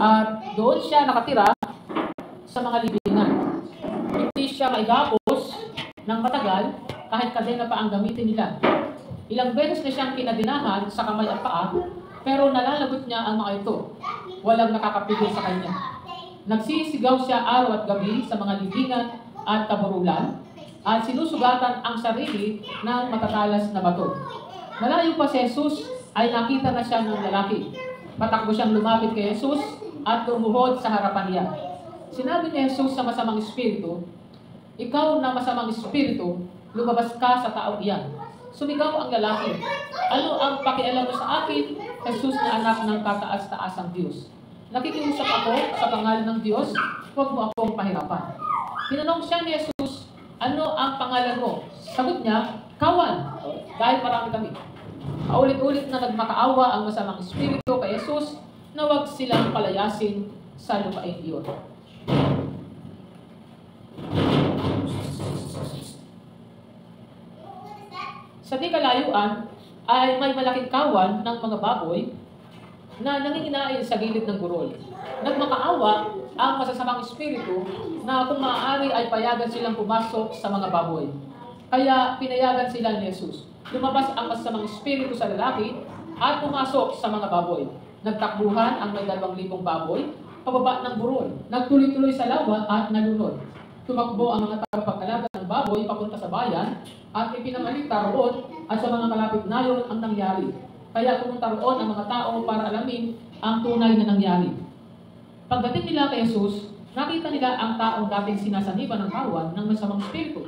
At doon siya nakatira sa mga libingan. Hindi siya maigapos ng matagal kahit kadena pa ang gamitin nila. Ilang beses na siyang kinadinahan sa kamay at paa, pero nalalagot niya ang mga ito. Walang nakakapigil sa kanya. Nagsisigaw siya araw at gabi sa mga libingan at kaburulan, at sinusugatan ang sarili ng matatalas na bato. Malayo pa si Jesus ay nakita na siya ng lalaki. Patakbo siyang lumapit kay Jesus at lumuhod sa harapan niya. Sinabi ni Jesus sa masamang espiritu, Ikaw na masamang espiritu, lumabas ka sa tao iyan. Sumigaw ang lalaki, Ano ang pakialam mo sa akin, Jesus na anak ng kataas-taasang Diyos? Nakikiusap ako sa pangalan ng Diyos, huwag mo akong pahirapan. Tinanong siya ni Jesus, ano ang pangalan mo? Sagot niya, Kawan, dahil marami kami. Paulit-ulit na nagmakaawa ang masamang espiritu kay Jesus na huwag silang palayasin sa lupain iyon. Sa di kalayuan ay may malaking kawan ng mga baboy na nanginginain sa gilid ng gurol. Nagmakaawa ang masasamang espiritu na kung maaari ay payagan silang pumasok sa mga baboy. Kaya pinayagan sila ni Jesus. Lumabas ang masasamang espiritu sa lalaki at pumasok sa mga baboy. Nagtakbuhan ang may dalawang libong baboy pababa ng burol. Nagtuloy-tuloy sa lawa at nalunod. Tumakbo ang mga tagapag-alaga ng baboy papunta sa bayan at ipinamalita roon at sa mga kalapit na yun ang nangyari. Kaya pumunta roon ang mga tao para alamin ang tunay na nangyari. Pagdating nila kay Jesus, nakita nila ang taong dating sinasaniban ng kawan ng masamang espiritu.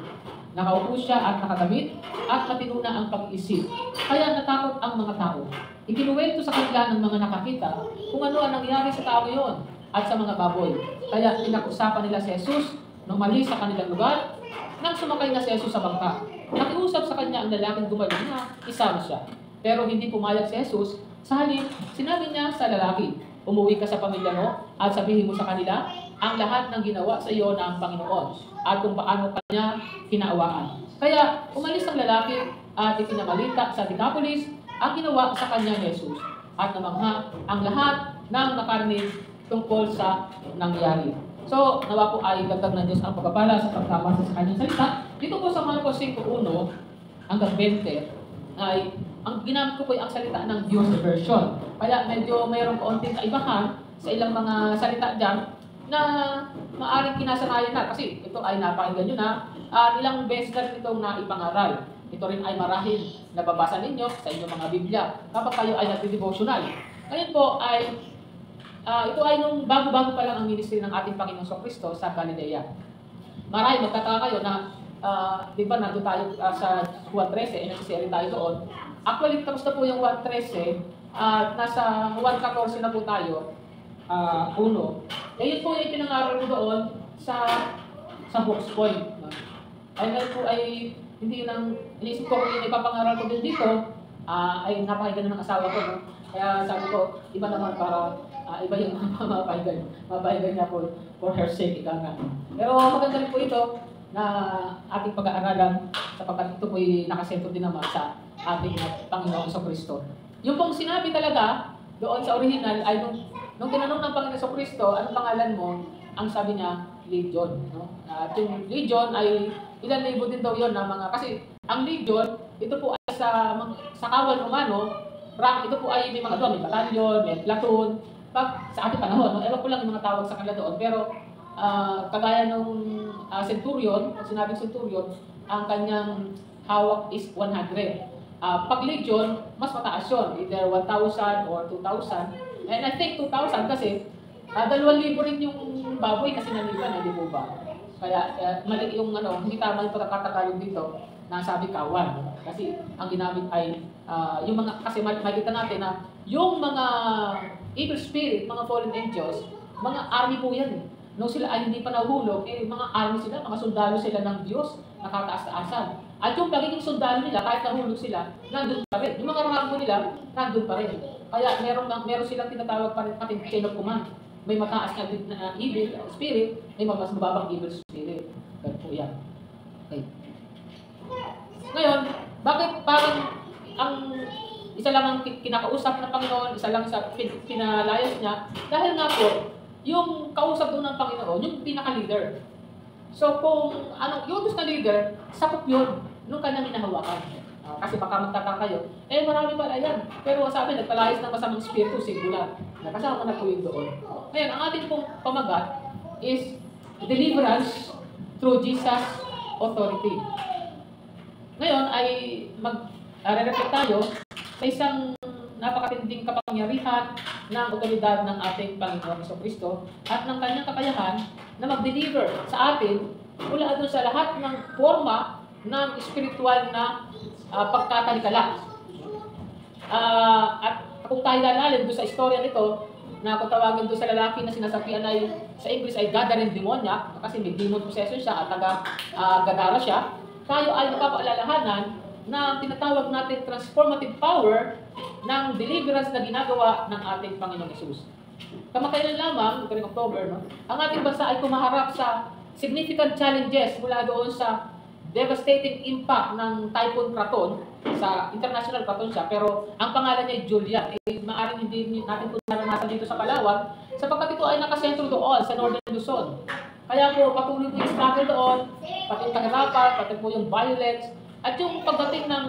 Nakaupo siya at nakadamit at matino na ang pag-isip. Kaya natakot ang mga tao. Ikinuwento sa kanila ng mga nakakita kung ano ang nangyari sa tao yon at sa mga baboy. Kaya pinag-usapan nila si Jesus nung mali sa kanilang lugar nang sumakay na si Jesus sa bangka. Nakiusap sa kanya ang lalaking gumaling na isama siya. Pero hindi pumayag si Jesus. Sa halip, sinabi niya sa lalaki, umuwi ka sa pamilya mo at sabihin mo sa kanila ang lahat ng ginawa sa iyo ng Panginoon at kung paano kanya kinaawaan. Kaya umalis ang lalaki at ipinamalita sa Decapolis ang ginawa sa kanya ni Jesus at namangha ang lahat ng nakarinig tungkol sa nangyari. So, nawa po ay dagdag ng Diyos ang pagpapala sa pagkabasa sa kanyang salita. Dito po sa Marcos 5.1 hanggang 20 ay ang ginamit ko po ay ang salita ng Diyos version. Kaya medyo mayroong kaunting kaibahan sa ilang mga salita dyan na maaring kinasanayan na kasi ito ay napakinggan nyo na at ilang beses na itong naipangaral. Ito rin ay marahil nababasa ninyo sa inyong mga Biblia kapag kayo ay nagdi-devotional. Ngayon po ay uh, ito ay nung bago-bago pa lang ang ministry ng ating Panginoong So Kristo sa Galilea. Marahil magtataka kayo na uh, di ba nandun tayo uh, sa Juan 13, eh, nagsiseri tayo doon. Actually, tapos na po yung Juan 13, at uh, nasa Juan 14 na po tayo, uh, uno. Eh, yun po yung pinangaral ko doon sa sa box point. No? Ay ngayon po ay hindi lang, inisip ko kung ipapangaral ko din dito, uh, ay napakinggan ng asawa ko. No? Kaya sabi ko, iba naman para uh, iba yung mapapahinggan. Mapapahinggan niya po for her sake, ika nga. Pero maganda rin po ito na ating pag-aaralan sapagkat ito po'y nakasentro din naman sa ating Panginoong sa Kristo. Yung pong sinabi talaga doon sa original ay nung, nung tinanong ng Panginoon Kristo, anong pangalan mo? Ang sabi niya, Legion. No? At yung Legion ay ilan libo din daw yon na mga, kasi ang Legion, ito po ay sa, sa kawan Romano, rank, ito po ay may mga doon, may batalyon, may platoon, pag sa ating panahon, no? ewan ko lang yung mga tawag sa kanila doon, pero uh, kagaya nung uh, centurion, pag sinabing centurion, ang kanyang hawak is 100. Uh, pag legion, mas mataas yun, either 1,000 or 2,000. And I think 2,000 kasi, uh, 2,000 rin yung baboy kasi naliban, eh, di po ba? Kaya uh, mali yung ano, hindi tama yung pagkakatagalog dito na sabi kawan. Kasi ang ginamit ay uh, yung mga, kasi makikita natin na yung mga evil spirit, mga fallen angels, mga army po yan eh. Nung sila ay hindi pa nahulog, eh, mga army sila, mga sundalo sila ng Diyos, nakataas-taasan. At yung pagiging sundalo nila, kahit nahulog sila, nandun pa rin. Yung mga rango nila, nandun pa rin. Kaya meron, meron silang tinatawag pa rin ating chain of command. May mataas na uh, evil spirit, may mas mababang evil spirit. Ganun po yan. Okay. Ngayon, bakit parang ang isa lang ang ki- kinakausap ng Panginoon, isa lang sa pin- pinalayas niya. Dahil nga po, yung kausap doon ng Panginoon, yung pinaka-leader. So kung ano, yung na leader, sakop yun nung kanyang hinahawakan. Ah, kasi baka magtataka kayo, eh marami pala yan. Pero sabi, nagpalayas ng masamang spirito, singular. Nakasama na po yun doon. Ngayon, ang ating pong pamagat is deliverance through Jesus authority. Ngayon ay mag uh, tayo sa isang napakatinding kapangyarihan ng otoridad ng ating Panginoon Heso Kristo at ng kanyang kakayahan na mag-deliver sa atin mula doon sa lahat ng forma ng spiritual na uh, pagkatalikala. Uh, at kung tayo lalalim doon sa istorya nito, na kung tawagin doon sa lalaki na sinasabihan ay sa English ay gathering demoniac, kasi may demon possession siya at taga uh, siya, tayo ay napapaalalahanan na tinatawag natin transformative power ng deliverance na ginagawa ng ating Panginoong Isus. Kamakailan lamang, ito October, no? ang ating bansa ay kumaharap sa significant challenges mula doon sa devastating impact ng Typhoon Kraton sa international Kraton siya, pero ang pangalan niya ay Julia. Eh, maaring hindi natin po naranasan dito sa Palawan, sapagkat ito ay nakasentro doon sa Northern Luzon. Kaya po, patuloy po yung struggle doon, pati yung kahirapan, pati po yung violence, at yung pagdating ng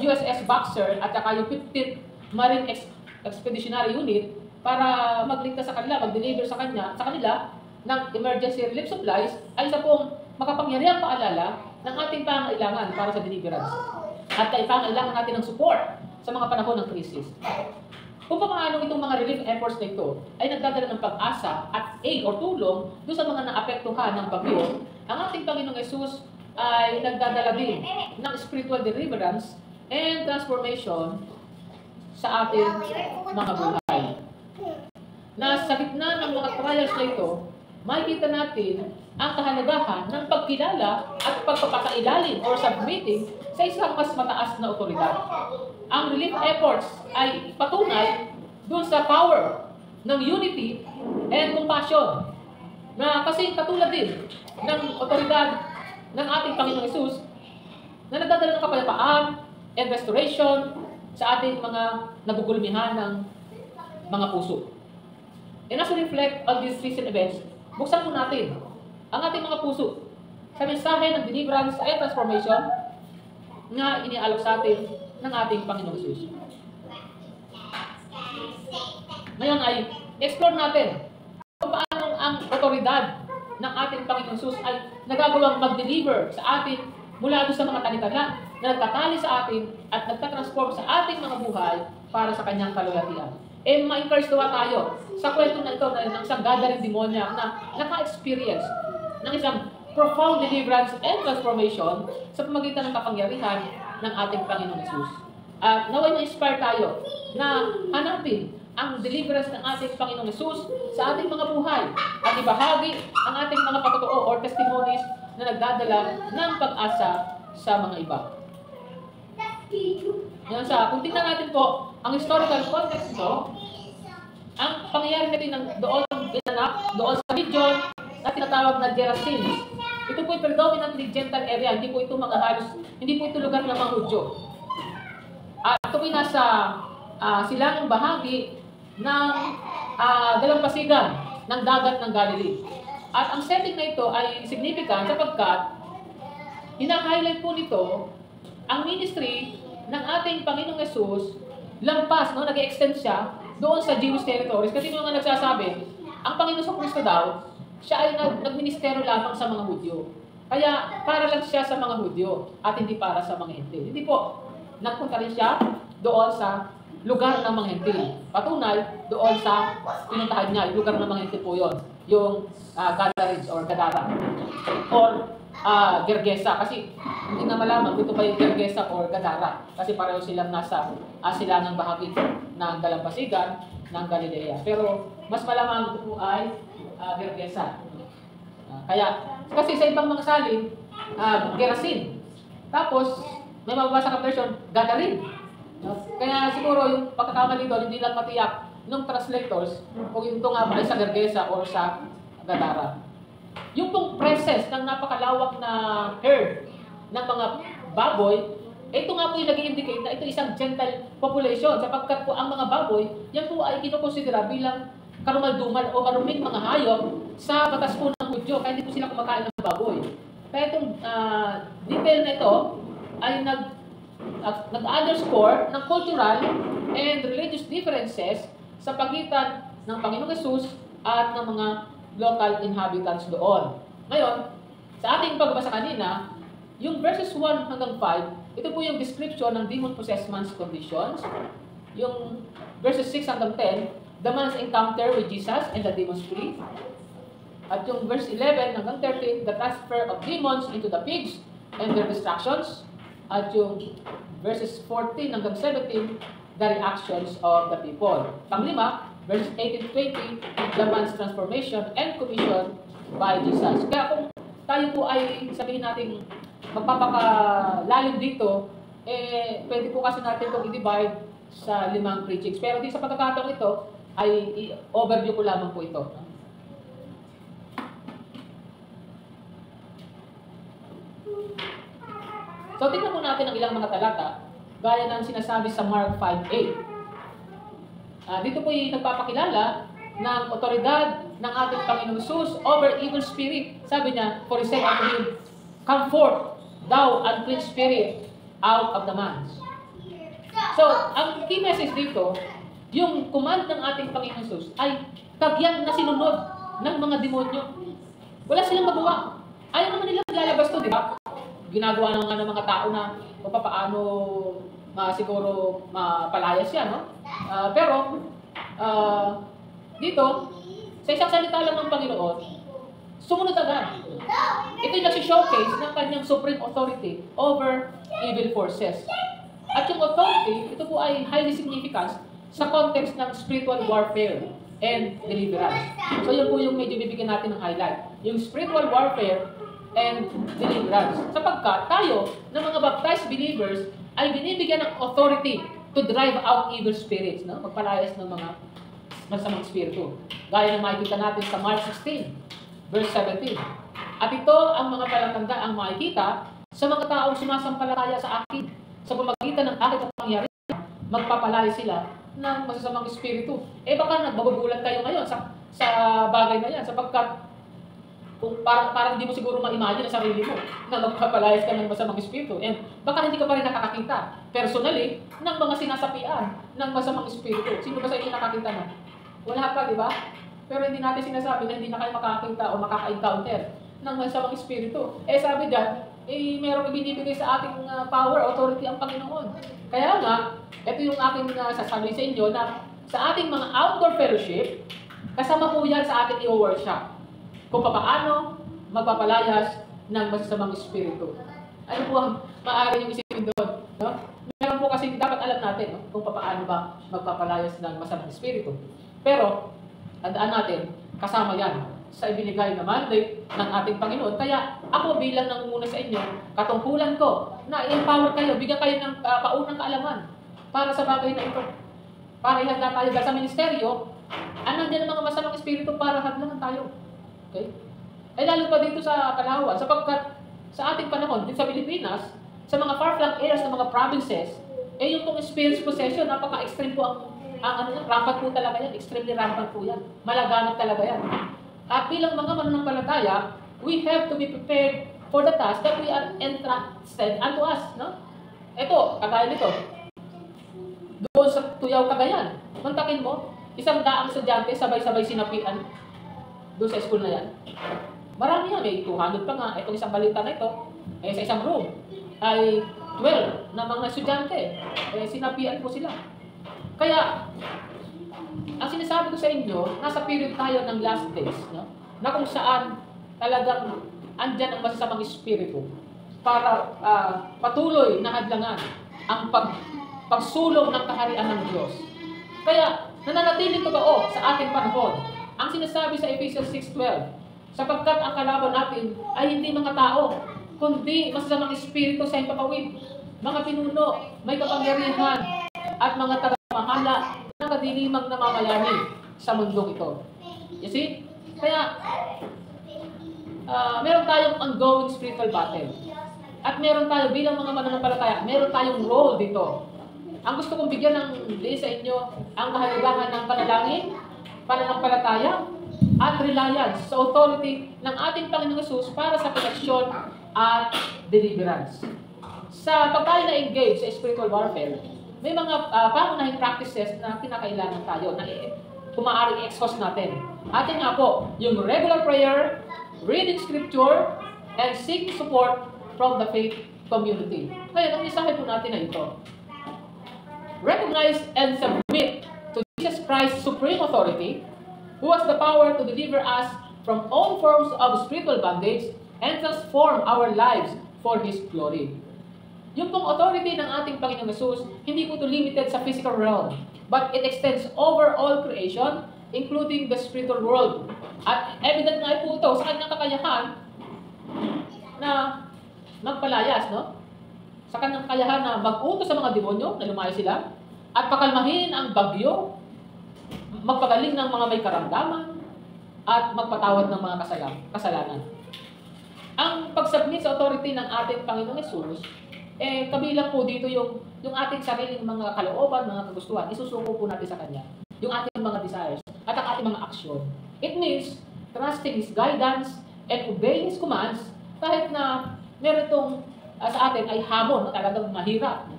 USS Boxer at saka yung 15th Marine Ex- Expeditionary Unit para magligtas sa kanila, mag-deliver sa kanya, sa kanila ng emergency relief supplies ay isa pong makapangyarihang paalala ng ating pangailangan para sa deliverance. At kailangan natin ng support sa mga panahon ng krisis. Kung paano itong mga relief efforts na ito ay nagdadala ng pag-asa at aid o tulong doon sa mga naapektuhan ng bagyo, ang ating Panginoong Yesus ay nagdadala din ng spiritual deliverance and transformation sa ating mga buhay. Na sa gitna ng mga trials na ito, makikita natin ang kahalagahan ng pagkilala at pagpapakailalim or submitting sa isang mas mataas na otoridad. Ang relief efforts ay patunay dun sa power ng unity and compassion na kasi katulad din ng otoridad ng ating Panginoong Isus na nagdadala ng kapayapaan and restoration sa ating mga nagugulmihan ng mga puso. And as we reflect on these recent events, buksan po natin ang ating mga puso sa mensahe ng deliverance and transformation na inialok sa atin ng ating Panginoong Jesus. Ngayon ay explore natin kung paano ang otoridad ng ating Panginoong Jesus ay nagagawang mag-deliver sa atin mula doon sa mga talikala na nagtatali sa atin at nagtatransform sa ating mga buhay para sa kanyang kalulatian eh ma-encourage nawa tayo sa kwento na ito ng isang gathering demonya na naka-experience ng isang profound deliverance and transformation sa pamagitan ng kapangyarihan ng ating Panginoong Yesus. At naway ma-inspire tayo na hanapin ang deliverance ng ating Panginoong Yesus sa ating mga buhay at ibahagi ang ating mga patotoo or testimonies na nagdadala ng pag-asa sa mga iba. Yan sa, kung tingnan natin po, ang historical context nito, ang pangyayari natin ng doon ginanap, doon sa region na tinatawag na Gerasenes. Ito po ay predominantly Gentile area, hindi po ito mga hindi po ito lugar ng mga Hudyo. At ito po ay nasa uh, silang bahagi ng uh, dalampasigan ng dagat ng Galilee. At ang setting na ito ay significant sapagkat hina-highlight po nito ang ministry ng ating Panginoong Yesus, lampas, no, nag-extend siya doon sa Jewish territories. Kasi mga nagsasabi, ang Panginoon sa Kristo daw, siya ay nag nagministero lamang sa mga Hudyo. Kaya para lang siya sa mga Hudyo at hindi para sa mga Hentil. Hindi po. Nagpunta rin siya doon sa lugar ng mga Hentil. Patunay, doon sa pinuntahan niya, yung lugar ng mga Hentil po yun. Yung uh, Gadarid or Gadara. Or uh, Gergesa kasi hindi na malaman kung ito ba yung Gergesa or Gadara kasi pareho silang nasa uh, sila ng bahagi ng Dalampasigan ng Galilea. Pero mas malamang ito ay uh, Gergesa. Uh, kaya, kasi sa ibang mga salin, uh, Gerasin. Tapos, may mababasa ka version, Gadarin. Uh, kaya siguro yung pagkakamali doon, hindi lang matiyak ng translators kung ito nga ba ay sa Gergesa or sa Gadara. Yung pong presence ng napakalawak na herd ng mga baboy ito nga po yung nag-indicate na ito isang gentle population sapagkat po ang mga baboy, yan po ay kinukonsidera bilang karumaldumal o maruming mga hayop sa batas po ng Hudyo, kaya hindi po sila kumakain ng baboy. Kaya itong uh, detail na ito ay nag, uh, nag-underscore ng cultural and religious differences sa pagitan ng Panginoong Yesus at ng mga local inhabitants doon. Ngayon, sa ating pagbasa kanina, yung verses 1 hanggang 5, ito po yung description ng demon-possessed man's conditions. Yung verses 6 hanggang 10, the man's encounter with Jesus and the demon spirit. At yung verse 11 hanggang 13, the transfer of demons into the pigs and their distractions. At yung verses 14 hanggang 17, the reactions of the people. Panglima, verses 18 to 20, the man's transformation and commission by Jesus. Kaya kung tayo po ay sabihin natin magpapakalalim dito, eh, pwede po kasi natin itong i-divide sa limang preachings. Pero di sa pagkakataong ito, ay overview ko lamang po ito. So, tingnan po natin ang ilang mga talata, gaya ng sinasabi sa Mark 5.8. Uh, dito po yung nagpapakilala ng otoridad ng ating Panginoong Jesus over evil spirit. Sabi niya, for he said unto him, Come forth, thou unclean spirit, out of the man. So, ang key message dito, yung command ng ating Panginoong Jesus ay kagyan na sinunod ng mga demonyo. Wala silang magawa. Ayaw naman nila lalabas to, di ba? ginagawa ng, ng mga tao na kung paano ma, siguro mapalayas yan, no? Uh, pero, uh, dito, sa isang salita lang ng Panginoon, sumunod agad. Ito yung nasi-showcase ng kanyang supreme authority over evil forces. At yung authority, ito po ay highly significant sa context ng spiritual warfare and deliverance. So yun po yung medyo bibigyan natin ng highlight. Yung spiritual warfare and deliverance. Sapagkat tayo, ng mga baptized believers, ay binibigyan ng authority to drive out evil spirits, no? magpalayas ng mga masamang spirito. Gaya ng makikita natin sa Mark 16, verse 17. At ito ang mga palatanda ang makikita sa mga taong sumasampalataya sa akin. Sa pamagitan ng aking kapangyarihan, magpapalaya sila ng masasamang espiritu. Eh baka nagbabagulat kayo ngayon sa, sa bagay na yan sapagkat kung parang, parang hindi mo siguro ma-imagine sa sarili mo na magpapalayas ka ng masamang espiritu. And baka hindi ka pa rin nakakakita personally ng mga sinasapian ng masamang espiritu. Sino ba sa inyo nakakita na? Wala pa, di ba? Pero hindi natin sinasabi na hindi na kayo makakita o makaka-encounter ng masamang espiritu. Eh sabi dyan, eh merong ibinibigay sa ating uh, power, authority ang Panginoon. Kaya nga, ito yung aking uh, sasabi sa inyo na sa ating mga outdoor fellowship, kasama po yan sa ating i-workshop kung paano magpapalayas ng masasamang espiritu. Ano po ang maaari yung isipin doon? No? Meron po kasi dapat alam natin no? kung paano ba magpapalayas ng masamang espiritu. Pero, tandaan natin, kasama yan sa ibinigay na mandate ng ating Panginoon. Kaya ako bilang nangunguna sa inyo, katungkulan ko na i-empower kayo, bigyan kayo ng uh, paunang kaalaman para sa bagay na ito. Para ihanda tayo sa ministeryo, anong din ang mga masamang espiritu para hadlangan tayo. Okay? Eh lalo pa dito sa Palawan, sapagkat sa ating panahon, dito sa Pilipinas, sa mga far-flung areas ng mga provinces, eh yung pong spirit possession, napaka-extreme po ang, ang ano yan, rampant po talaga yan, extremely rampant po yan. Malaganap talaga yan. At bilang mga mananampalataya, we have to be prepared for the task that we are entrusted unto us. No? Ito, kagaya nito. Doon sa Tuyaw, Cagayan. Mantakin mo, isang daang estudyante sabay-sabay sinapian doon sa school na yan. Marami yan, may 200 pa nga. Itong isang balita na ito, eh, sa isang room, ay 12 na mga estudyante. Eh, sinapian po sila. Kaya, ang sinasabi ko sa inyo, nasa period tayo ng last days, no? na kung saan talagang andyan ang masasamang espiritu para uh, patuloy na hadlangan ang pag, pagsulong ng kaharian ng Diyos. Kaya, nananatiling totoo sa ating panahon ang sinasabi sa Ephesians 6.12, sapagkat ang kalaban natin ay hindi mga tao, kundi masasamang espiritu sa impapawid, mga pinuno, may kapangyarihan, at mga tagamahala ng kadilimang namamayani sa mundong ito. You see? Kaya, uh, meron tayong ongoing spiritual battle. At meron tayo, bilang mga mananampalataya, meron tayong role dito. Ang gusto kong bigyan ng day sa inyo, ang kahalagahan ng panalangin, pananampalataya, at reliance sa authority ng ating Panginoong Yesus para sa protection at deliverance. Sa pag na-engage sa spiritual warfare, may mga uh, pangunahing practices na kinakailangan tayo na maaari i-expose natin. Atin nga po, yung regular prayer, reading scripture, and seek support from the faith community. Ngayon, ang isahe po natin na ito. Recognize and submit Jesus Christ's supreme authority, who has the power to deliver us from all forms of spiritual bondage and transform our lives for His glory. Yung pong authority ng ating Panginoong Yesus, hindi po ito limited sa physical realm, but it extends over all creation, including the spiritual world. At evident nga po ito sa kanyang kakayahan na magpalayas, no? Sa kanyang kakayahan na mag-utos sa mga demonyo na lumayo sila at pakalmahin ang bagyo, magpagaling ng mga may karamdaman, at magpatawad ng mga kasalanan. Ang pagsubmit sa authority ng ating Panginoong Yesus, eh, kabilang po dito yung, yung ating sariling mga kalooban, mga kagustuhan, isusuko po natin sa Kanya. Yung ating mga desires at ang ating mga aksyon. It means trusting His guidance and obeying His commands kahit na meron itong uh, sa atin ay hamon talagang mahirap.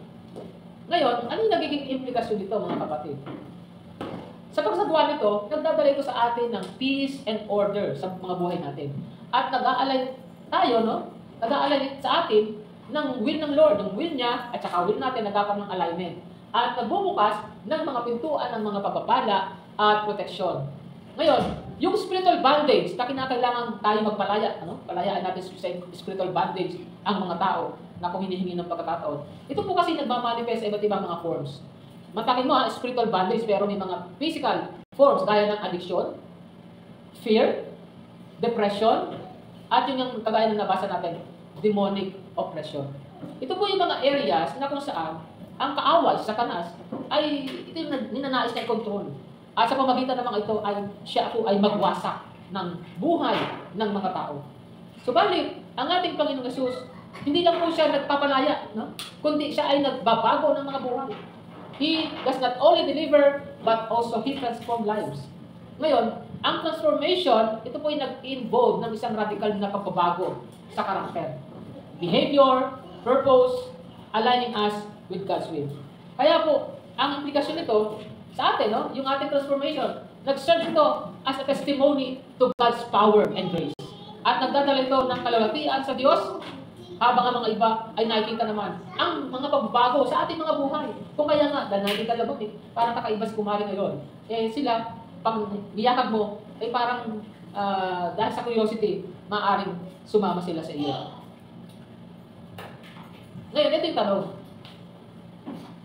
Ngayon, ano yung nagiging implikasyon dito mga kapatid? Sa pagsagawa nito, nagdadala ito sa atin ng peace and order sa mga buhay natin. At nag-aalay tayo, no? Nag-aalay sa atin ng will ng Lord, ng will niya, at saka will natin nagkakaroon ng alignment. At nagbubukas ng mga pintuan ng mga pagpapala at proteksyon. Ngayon, yung spiritual bondage na kinakailangan tayo magpalaya, ano? palayaan natin sa spiritual bondage ang mga tao na kung hinihingi ng pagkakataon. Ito po kasi nagmamanifest sa iba't ibang mga forms. Matakin mo ha, spiritual bondage pero may mga physical forms gaya ng addiction, fear, depression, at yung yung kagaya ng nabasa natin, demonic oppression. Ito po yung mga areas na kung saan ang kaaway sa kanas ay ito yung ninanais na control. At sa pamagitan naman ito ay siya po ay magwasak ng buhay ng mga tao. Subalit, ang ating Panginoong Yesus, hindi lang po siya nagpapalaya, no? kundi siya ay nagbabago ng mga buhay. He does not only deliver, but also He transform lives. Ngayon, ang transformation, ito po ay nag-involve ng isang radical na pagbabago sa karakter. Behavior, purpose, aligning us with God's will. Kaya po, ang implikasyon nito sa atin, no, yung ating transformation, nag-serve ito as a testimony to God's power and grace. At nagdadala ito ng kalalatian sa Diyos habang ang mga iba ay nakikita naman ang mga pagbabago sa ating mga buhay. Kung kaya nga, dahil nakikita labot eh, parang kakaiba si kumari ngayon. Eh sila, pag niyakag mo, eh parang uh, dahil sa curiosity, maaaring sumama sila sa iyo. Ngayon, ito yung tanong.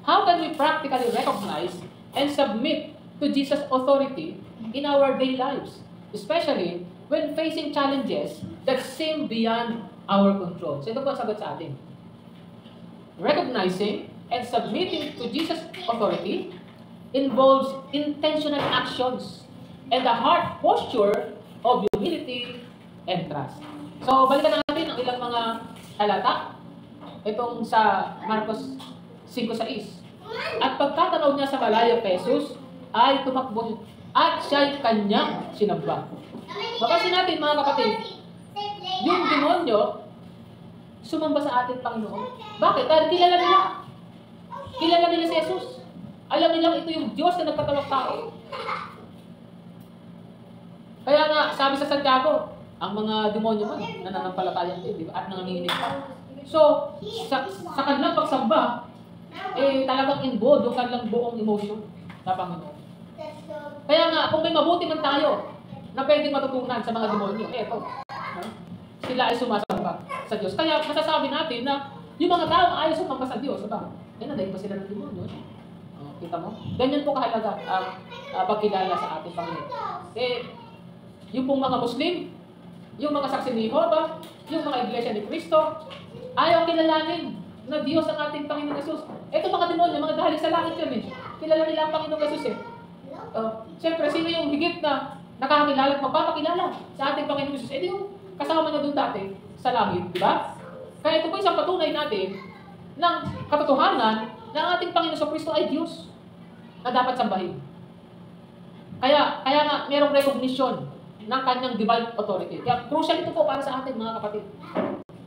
How can we practically recognize and submit to Jesus' authority in our daily lives? Especially when facing challenges that seem beyond our control. So ito po ang sagot sa atin. Recognizing and submitting to Jesus' authority involves intentional actions and a heart posture of humility and trust. So, balikan natin ang ilang mga talata. Itong sa Marcos 5.6. At pagkatanaw niya sa malayo pesos, ay tumakbo at siya'y kanyang sinamba. Bakasin natin mga kapatid, yung demonyo, sumamba sa ating Panginoon. Bakit? Dahil kilala nila. Kilala nila si Jesus. Alam nilang ito yung Diyos na nagkatawag tao. Kaya nga, sabi sa Santiago, ang mga demonyo man, nananampalataya din, di ba? At nanganginig pa. So, sa, sa kanilang pagsamba, eh, talagang involved yung kanilang buong emotion sa Panginoon. Kaya nga, kung may mabuti man tayo na pwedeng matutunan sa mga demonyo, eh. No? Sila ay sumasamba sa Diyos. Kaya masasabi natin na yung mga tao ay sumamba sa Diyos. Diba? Eh, nadaig pa sila ng demonyo. Uh, kita mo? Ganyan po kahalaga ang uh, pagkilala sa ating Panginoon. Eh, yung pong mga Muslim, yung mga saksi ni Jehovah, yung mga iglesia ni Kristo, ayaw kilalanin na Diyos ang ating Panginoon Jesus. Ito mga demonyo, mga galing sa langit yun eh. Kilala nila ang Panginoon Jesus eh. Uh, Siyempre, sino yung higit na nakakilala at magpapakilala sa ating Panginoon Jesus? Eh, yung kasama niya doon dati sa langit, di ba? Kaya ito po isang patunay natin ng katotohanan na ang ating Panginoon sa Kristo ay Diyos na dapat sambahin. Kaya, kaya nga, merong recognition ng kanyang divine authority. Kaya crucial ito po para sa atin, mga kapatid.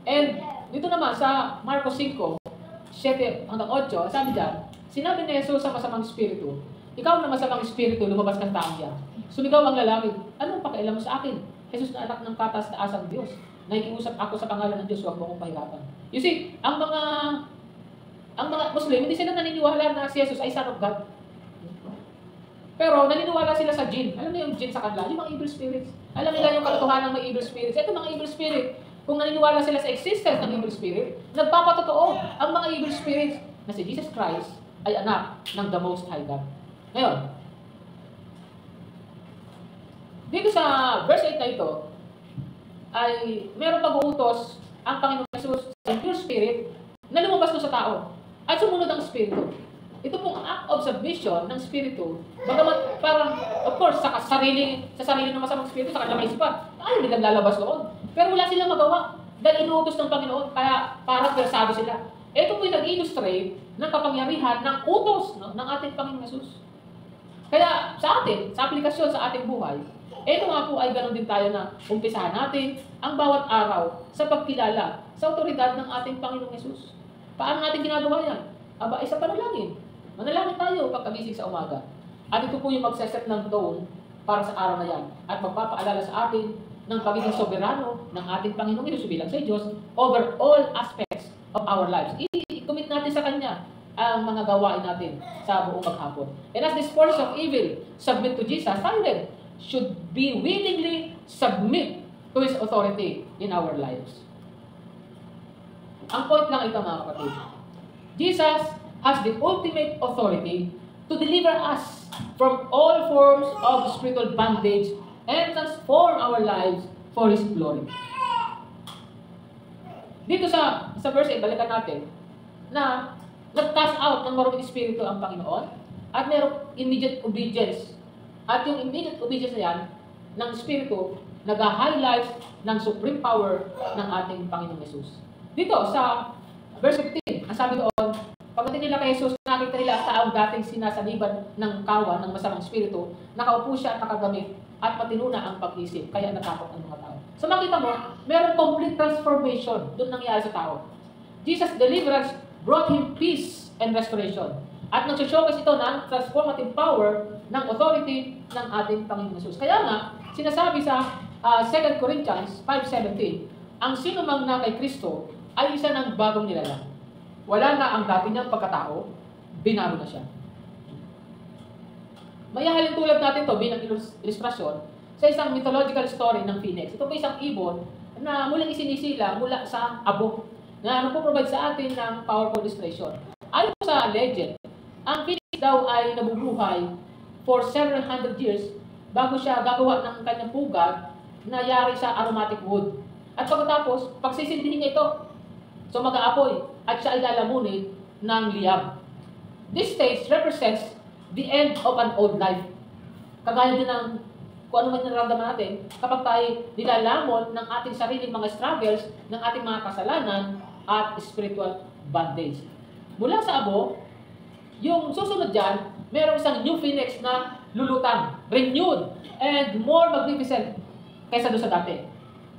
And dito naman sa Marcos 5, 7 hanggang 8, sabi dyan, sinabi ni Jesus sa masamang espiritu, ikaw na masamang espiritu, lumabas kang taong Sumigaw ang lalaki, anong pakialam mo sa akin? Jesus na anak ng katas-taasang Diyos. Nakikiusap ako sa pangalan ng Diyos, huwag mo akong pahirapan. You see, ang mga ang mga Muslim, hindi sila naniniwala na si Jesus ay Son of God. Pero naniniwala sila sa jinn. Alam niyo yung jinn sa kanila? Yung mga evil spirits. Alam nila yung katotohanan ng mga evil spirits. Ito mga evil spirit. Kung naniniwala sila sa existence ng evil spirit, nagpapatotoo ang mga evil spirits na si Jesus Christ ay anak ng the Most High God. Ngayon, dito sa verse 8 na ito, ay meron pag-uutos ang Panginoon Jesus sa pure spirit na lumabas to sa tao at sumunod ang spirito. Ito pong act of submission ng spirito, bagamat parang, of course, sa sarili, sa sarili ng masamang spirito, sa kanilang isipan, ano nilang lalabas doon? Pero wala silang magawa dahil inuutos ng Panginoon, kaya parang persado sila. Ito po yung nag-illustrate ng kapangyarihan ng utos no, ng ating Panginoon Jesus. Kaya sa atin, sa aplikasyon sa ating buhay, ito nga po ay ganoon din tayo na umpisahan natin ang bawat araw sa pagkilala sa otoridad ng ating Panginoong Yesus. Paano natin ginagawa yan? Aba, isa panalangin. Manalangin tayo pagkagising sa umaga. At ito po yung magseset ng tone para sa araw na yan. At magpapaalala sa atin ng pagiging soberano ng ating Panginoong Yesus bilang sa Diyos over all aspects of our lives. I-commit natin sa Kanya ang mga gawain natin sa buong maghapon. And as this force of evil submit to Jesus, tayo rin should be willingly submit to His authority in our lives. Ang point lang ito mga kapatid. Jesus has the ultimate authority to deliver us from all forms of spiritual bondage and transform our lives for His glory. Dito sa sa verse 8, balikan natin, na nag-cast out ng maruming espiritu ang Panginoon at merong immediate obedience. At yung immediate obedience na yan, ng espiritu, nag-highlight ng supreme power ng ating Panginoong Yesus. Dito sa verse 15, ang sabi doon, Pagdating nila kay Jesus, nakita nila ang taong dating sinasaliban ng kawan ng masamang espiritu, nakaupo siya at nakagamit at matinuna ang pag-isip, kaya natakot ang mga tao. So makita mo, meron complete transformation doon nangyari sa tao. Jesus' deliverance brought him peace and restoration. At nag-showcase ito ng transformative power ng authority ng ating Panginoon Jesus. Kaya nga, sinasabi sa uh, ah, 2 Corinthians 5.17, ang sino mang na kay Kristo ay isa ng bagong nilalang. Wala na ang dati niyang pagkatao, binago na siya. Mayahalin tulad natin to bilang ilustrasyon sa isang mythological story ng Phoenix. Ito po isang ibon na muling isinisila mula sa abo na nagpo-provide sa atin ng powerful illustration. Ayon sa legend, ang Phoenix daw ay nabubuhay for several hundred years bago siya gagawa ng kanyang pugad na yari sa aromatic wood. At pagkatapos, pagsisindihin niya ito, so mag-aapoy at siya ay lalamunin ng liyab. This stage represents the end of an old life. Kagaya din ng kung ano man nararamdaman natin, kapag tayo nilalamon ng ating sariling mga struggles, ng ating mga kasalanan, at spiritual bondage. Mula sa abo, yung susunod dyan, meron isang new phoenix na lulutan, renewed, and more magnificent kaysa doon sa dati.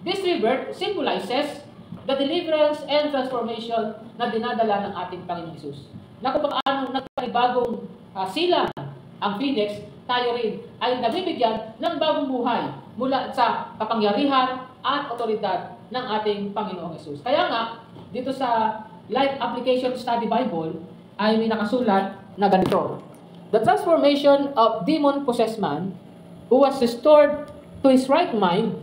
This rebirth symbolizes the deliverance and transformation na dinadala ng ating Panginoon Jesus. Na kung paano nagpanibagong uh, silang ang Phoenix, tayo rin ay nabibigyan ng bagong buhay mula sa kapangyarihan at otoridad ng ating Panginoong Jesus. Kaya nga, dito sa Life Application Study Bible, ay may nakasulat na ganito. The transformation of demon-possessed man who was restored to his right mind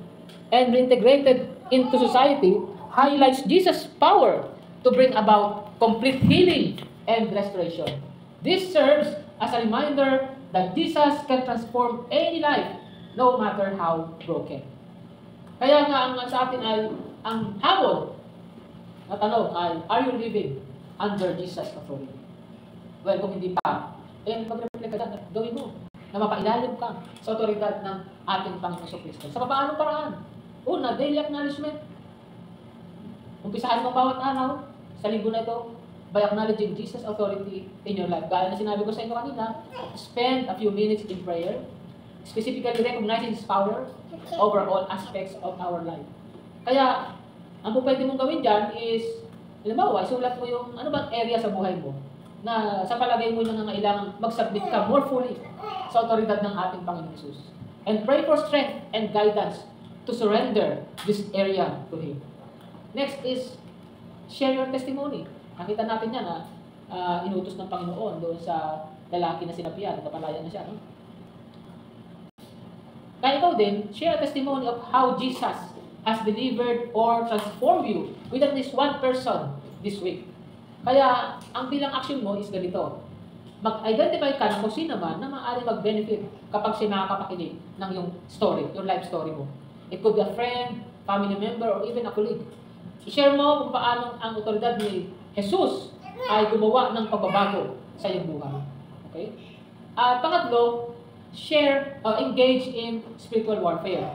and reintegrated into society highlights Jesus' power to bring about complete healing and restoration. This serves as a reminder that Jesus can transform any life no matter how broken. Kaya nga ang sa atin ay ang habol na tanong ay, are you living under Jesus' authority? Well, kung hindi pa, eh, pag-reflect ka gawin mo na mapailalim ka sa otoridad ng ating Panginoon Kristo. Sa paano paraan? Una, daily acknowledgement umpisahan mo bawat araw sa linggo na ito by acknowledging Jesus' authority in your life. Gaya na sinabi ko sa inyo kanina, spend a few minutes in prayer, specifically recognizing His power over all aspects of our life. Kaya, ang pwede mong gawin dyan is, halimbawa, isulat mo yung ano bang area sa buhay mo na sa palagay mo yung nangangailangan mag-submit ka more fully sa otoridad ng ating Panginoon Jesus. And pray for strength and guidance to surrender this area to Him. Next is, share your testimony. Nakita natin yan na uh, inutos ng Panginoon doon sa lalaki na sinapian, napalaya na siya. No? Kaya ikaw din, share a testimony of how Jesus has delivered or transformed you with at least one person this week. Kaya, ang bilang action mo is ganito. Mag-identify ka ng kung sino man na maaari mag-benefit kapag siya nakakapakinig ng yung story, yung life story mo. It could be a friend, family member, or even a colleague. I-share mo kung paano ang otoridad ni Jesus ay gumawa ng pagbabago sa iyong buhay. Okay? At pangatlo, share, uh, engage in spiritual warfare.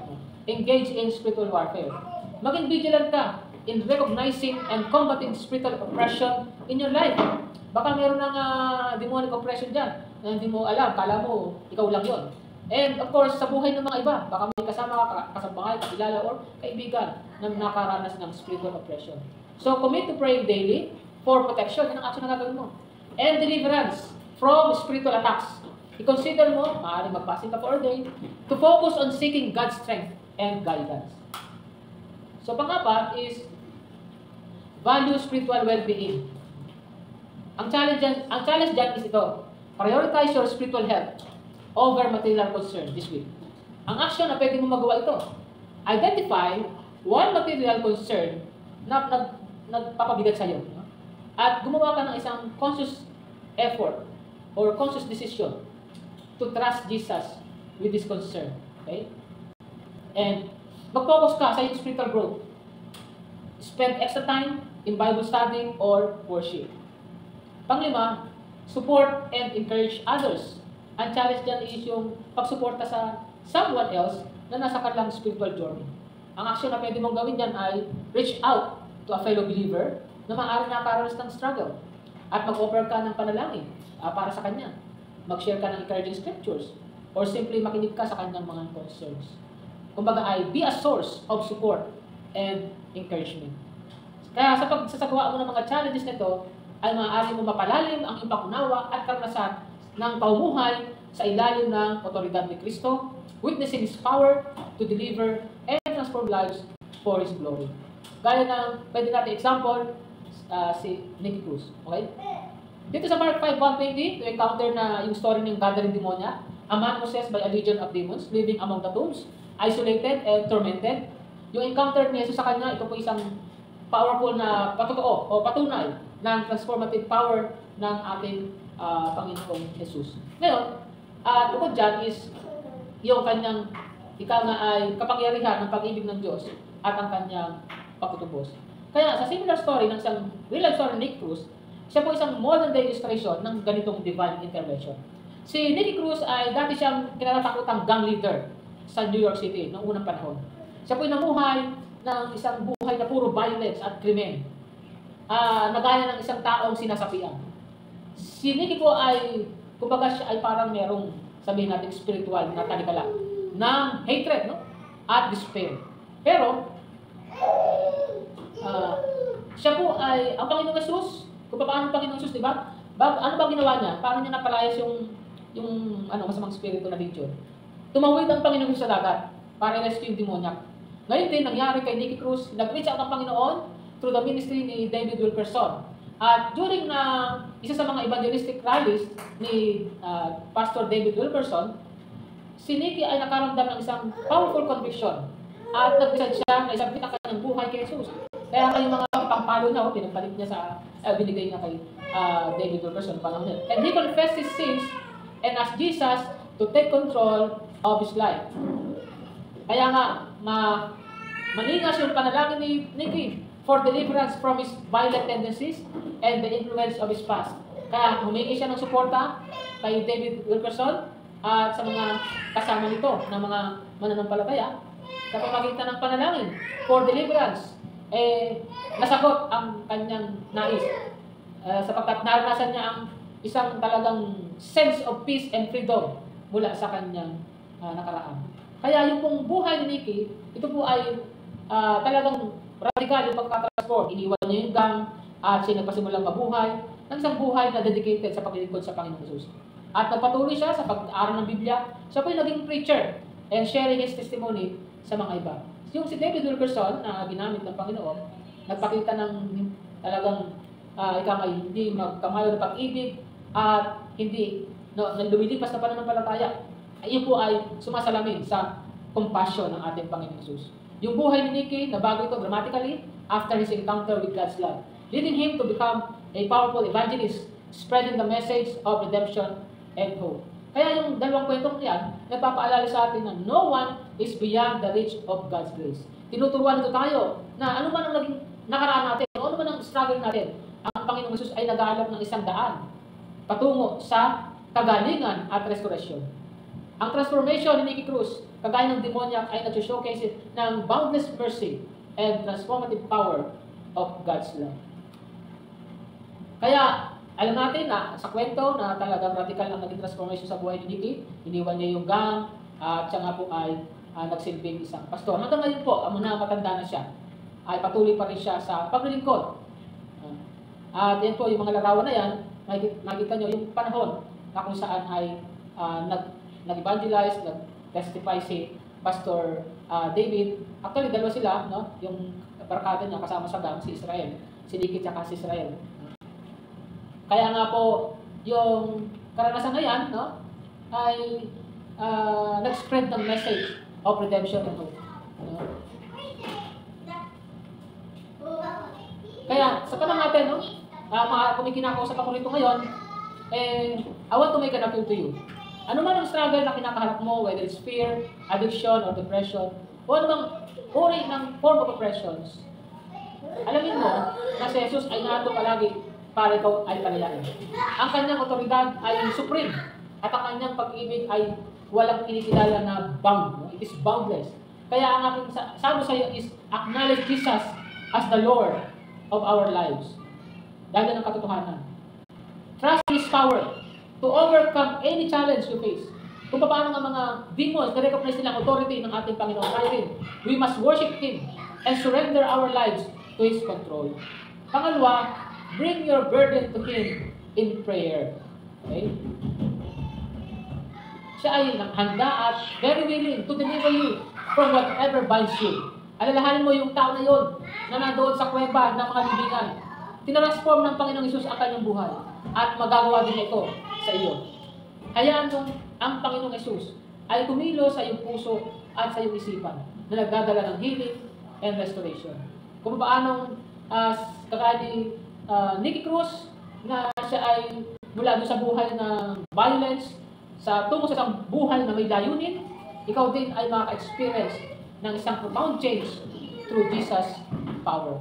Engage in spiritual warfare. Maging vigilant ka in recognizing and combating spiritual oppression in your life. Baka meron ng uh, demonic oppression dyan na hindi mo alam, kala mo ikaw lang yon. And of course, sa buhay ng mga iba, baka may kasama ka, kasabahay, kakilala, or kaibigan na nakaranas ng spiritual oppression. So, commit to praying daily for protection. Yan ang action na gagawin mo. And deliverance from spiritual attacks. I-consider mo, maaaring magpasin ka for a day, to focus on seeking God's strength and guidance. So, pangapat is value spiritual well-being. Ang challenge, dyan, ang challenge dyan is ito, prioritize your spiritual health over material concern this week. Ang action na pwede mo magawa ito, identify one material concern na nag, nagpapabigat sa iyo. No? At gumawa ka ng isang conscious effort or conscious decision to trust Jesus with this concern. Okay? And mag-focus ka sa spiritual growth. Spend extra time in Bible study or worship. Panglima, support and encourage others. Ang challenge dyan is yung pagsuporta sa someone else na nasa kanilang spiritual journey. Ang action na pwede mong gawin dyan ay reach out to a fellow believer na maaari nakaranas ng struggle at mag-offer ka ng panalangin uh, para sa kanya. Mag-share ka ng encouraging scriptures or simply makinig ka sa kanyang mga concerns. Kumbaga ay be a source of support and encouragement. Kaya sa pagsasagawa mo ng mga challenges nito, ay maaari mo mapalalim ang iyong pakunawa at karanasan ng paumuhay sa ilalim ng otoridad ni Kristo, witnessing His power to deliver and transform lives for His glory. Gaya ng, pwede natin example, uh, si Nicky Cruz. Okay? Dito sa Mark 5.120, to encounter na yung story ng gathering demonia, a man possessed by a legion of demons, living among the tombs, isolated and tormented. Yung encounter ni Jesus sa kanya, ito po isang powerful na patotoo o patunay ng transformative power ng ating uh, Panginoong Jesus. Ngayon, at uh, bukod dyan is yung kanyang ika nga ay kapangyarihan ng pag-ibig ng Diyos at ang kanyang pagtutubos. Kaya sa similar story ng isang real life story ni Nick Cruz, siya po isang modern day illustration ng ganitong divine intervention. Si Nicky Cruz ay dati siyang kinatatakutang gang leader sa New York City noong unang panahon. Siya po ay namuhay ng isang buhay na puro violence at krimen. Uh, nagaya ng isang taong sinasapian. Si Nicky po ay, kumbaga siya ay parang merong, sabihin natin, spiritual na talikala ng hatred no? at despair. Pero, uh, siya po ay, ang Panginoong Jesus, kung paano ang Panginoong Jesus, di ba? Bag, ano ba ginawa niya? Paano niya napalayas yung, yung ano, masamang spirito na legion? Tumawid ang Panginoong sa dagat para rescue yung demoniac. Ngayon din, nangyari kay Nicky Cruz, nag-reach out ang Panginoon through the ministry ni David Wilkerson. At during na isa sa mga evangelistic rallies ni uh, Pastor David Wilkerson, si Nicky ay nakaramdam ng isang powerful conviction at nag-decide siya na isabit ang kanyang buhay kay Jesus. Kaya kayong mga pampalo niya, oh, pinagpalit niya sa, uh, binigay niya kay uh, David Wilkerson panahon niya. And he confessed his sins and asked Jesus to take control of his life. Kaya nga, ma Maningas yung panalangin ni Nicky for deliverance from his violent tendencies and the influence of his past. Kaya humingi siya ng suporta kay David Wilkerson at sa mga kasama nito na mga mananampalataya sa pamagitan ng panalangin for deliverance eh, nasagot ang kanyang nais. Uh, sapagkat naranasan niya ang isang talagang sense of peace and freedom mula sa kanyang uh, nakaraan. Kaya yung pong buhay ni Nikki, ito po ay uh, talagang radikal yung pagkatransform. Iniwan niya yung gang at siya nagpasimulang mabuhay ng isang buhay na dedicated sa paglilingkod sa Panginoong Jesus. At nagpatuloy siya sa pag-aaral ng Biblia. Siya po yung naging preacher and sharing his testimony sa mga iba. Yung si David Wilkerson na ginamit ng Panginoon, nagpakita ng talagang uh, ika ngay, hindi magkamayo ng pag-ibig at hindi no, lumilipas na pananampalataya. Iyon po ay sumasalamin sa compassion ng ating Panginoon Jesus. Yung buhay ni Nicky, nabago ito dramatically after his encounter with God's love, leading him to become a powerful evangelist, spreading the message of redemption and hope. Kaya yung dalawang kwentong yan, nagpapaalala sa atin na no one is beyond the reach of God's grace. Tinuturuan nito tayo na ano man ang naging nakaraan natin, ano man ang struggle natin, ang Panginoong Jesus ay nag-aalok ng isang daan patungo sa kagalingan at restoration. Ang transformation ni Nicky Cruz kagaya ng demoniac ay nag-showcase ng boundless mercy and transformative power of God's love. Kaya, alam natin na sa kwento na talagang radical ang naging transformation sa buhay ni Nicky, iniwan niya yung gang, at siya nga po ay uh, nagsilbing isang pastor. Hanggang ngayon po, amo na matanda na siya, ay patuloy pa rin siya sa paglilingkod. Uh, at yan po, yung mga larawan na yan, makikita nyo yung panahon na kung saan ay uh, nag, nag-evangelize, nag testify si Pastor uh, David. Actually, dalawa sila, no? Yung barkada niya kasama sa gang, si Israel. Si Dikit at si Israel. Kaya nga po, yung karanasan na yan, no? Ay uh, nag-spread ng message of redemption and hope. Kaya, sa tanong natin, no? Uh, mga kumikinakausap ako rito ngayon, eh, I want to make an appeal to you. Ano man ang struggle na kinakaharap mo, whether it's fear, addiction, or depression, o ano bang uri ng form of oppressions, alamin mo na si Jesus ay nato palagi para ikaw ay palayain. Ang kanyang otoridad ay supreme at ang kanyang pag-ibig ay walang kinikilala na bound. It is boundless. Kaya ang aking sabi sa iyo is acknowledge Jesus as the Lord of our lives. Dahil ng katotohanan. Trust His power to overcome any challenge you face. Kung paano nga mga demons na recognize nilang authority ng ating Panginoon, rin, we must worship Him and surrender our lives to His control. Pangalawa, bring your burden to Him in prayer. Okay? Siya ay handa at very willing to deliver you from whatever binds you. Alalahanin mo yung tao na yon na nandoon sa kuweba ng mga libingan. Tinransform ng Panginoong Isus ang kanyang buhay at magagawa din ito sa iyo. Hayaan mong ang Panginoong Yesus ay kumilo sa iyong puso at sa iyong isipan na nagdadala ng healing and restoration. Kung paano uh, kagaya ni uh, Nicky Cruz na siya ay mula doon sa buhay ng violence, sa tungo sa isang buhay na may layunin, ikaw din ay maka-experience ng isang profound change through Jesus' power.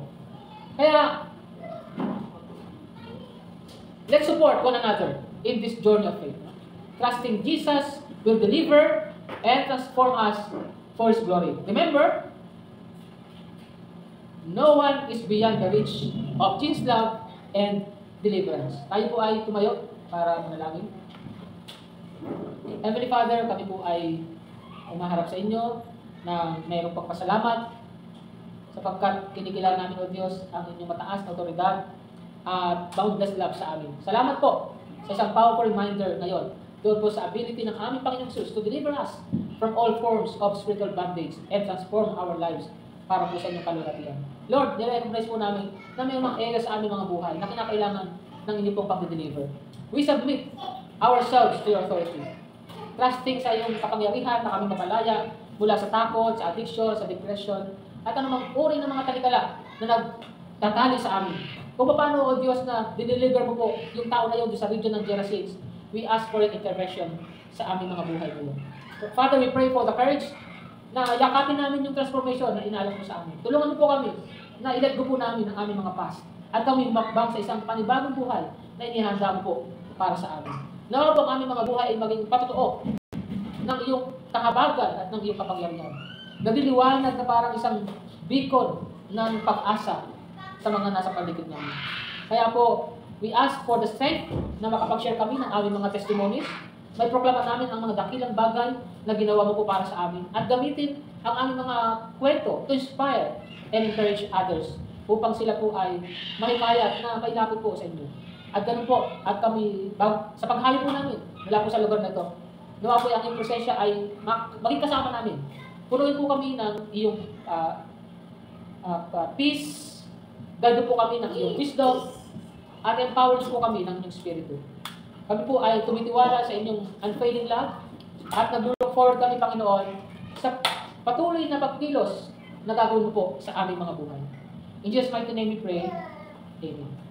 Kaya, let's support one another in this journey of faith. Trusting Jesus will deliver and transform us for His glory. Remember, no one is beyond the reach of Jesus' love and deliverance. Tayo po ay tumayo para manalangin. Heavenly Father, kami po ay umaharap sa inyo na mayroong pagpasalamat sapagkat kinikilala namin, O Diyos, ang inyong mataas na otoridad at boundless love sa amin. Salamat po sa isang powerful reminder ngayon doon po sa ability ng aming Panginoong Jesus to deliver us from all forms of spiritual bondage and transform our lives para po sa inyong kalulatian. Lord, nire-recognize po namin na may mga areas sa aming mga buhay na kinakailangan ng inyong pong pag-deliver. We submit ourselves to your authority. Trusting sa iyong kapangyarihan na kami mapalaya mula sa takot, sa addiction, sa depression, at anumang uri ng mga talikala na nagtatali sa amin. Kung paano, O Diyos, na dineliver mo po yung tao na yun sa region ng Gerasids, we ask for an intervention sa aming mga buhay ngayon. Father, we pray for the courage na yakapin namin yung transformation na inaalam mo sa amin. Tulungan mo po kami na ilet go po namin ang aming mga past at kami makbang sa isang panibagong buhay na inihanda mo po para sa amin. Nawa po ang aming mga buhay ay maging patotoo ng iyong kahabagan at ng iyong kapangyarihan. Nagdiliwanag na parang isang beacon ng pag-asa sa mga nasa paligid namin. Kaya po, we ask for the strength na makapag-share kami ng aming mga testimonies. May proklama namin ang mga dakilang bagay na ginawa mo po para sa amin. At gamitin ang aming mga kwento to inspire and encourage others upang sila po ay mahikayat na mailapit po sa inyo. At ganun po, at kami, bag, sa paghayo po namin, mula po sa lugar na ito, nawa po ang iyong presensya ay mag- maging kasama namin. Punuin po kami ng iyong ah, ah, peace, guide po kami ng iyong wisdom, at empower po kami ng inyong spirito. Kami po ay tumitiwala sa inyong unfailing love at nag-look forward kami, Panginoon, sa patuloy na pagkilos na gagawin mo po sa aming mga buhay. In Jesus' mighty name we pray. Amen.